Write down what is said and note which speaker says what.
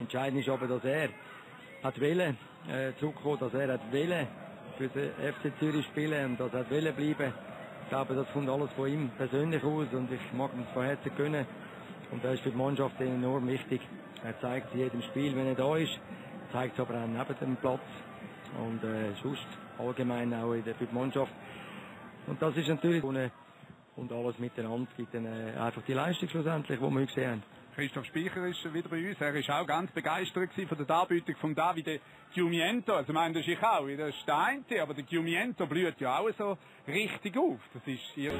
Speaker 1: Entscheidend ist aber, dass er hat wollen, äh, zurückkommen, dass er hat wollen für den FC Zürich spielen und dass er hat wollen bleiben. Ich glaube, das kommt alles von ihm persönlich aus und ich mag ihm von Herzen gönnen. Und das ist für die Mannschaft enorm wichtig. Er zeigt es in jedem Spiel, wenn er da ist, zeigt es aber auch neben dem Platz und äh, sonst allgemein auch in der, für die Mannschaft. Und das ist natürlich und alles miteinander gibt dann äh, einfach die Leistung schlussendlich, die wir gesehen haben.
Speaker 2: Christoph Speicher ist wieder bei uns. Er ist auch ganz begeistert von der Darbietung von Davide Giumiento. Also, ich meine, das ist auch. Das ist der eine, aber der Giumiento blüht ja auch so richtig auf. Das ist hier